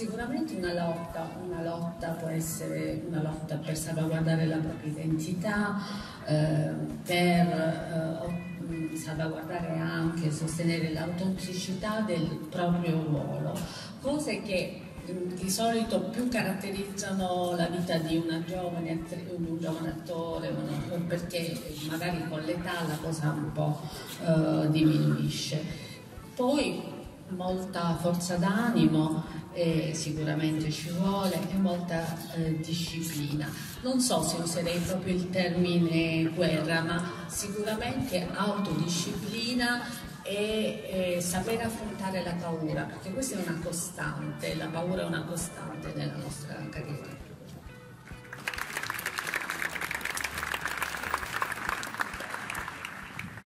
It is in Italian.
Sicuramente una lotta, una lotta può essere una lotta per salvaguardare la propria identità, eh, per eh, salvaguardare anche e sostenere l'autenticità del proprio ruolo, cose che di solito più caratterizzano la vita di una giovane un giovane attore, perché magari con l'età la cosa un po' eh, diminuisce. Poi molta forza d'animo eh, sicuramente ci vuole e molta eh, disciplina. Non so se userei proprio il termine guerra, ma sicuramente autodisciplina e, e saper affrontare la paura, perché questa è una costante, la paura è una costante